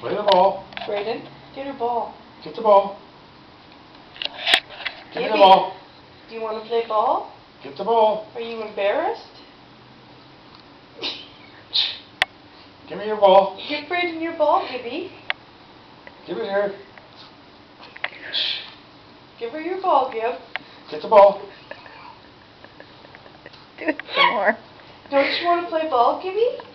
Play the ball. Brayden, get her ball. Get the ball. Give me the ball. Do you want to play ball? Get the ball. Are you embarrassed? Give me your ball. Give Brayden your ball, Gibby. Give it here. Give her your ball, Gib. Get the ball. Do it some more. Don't you want to play ball, Gibby?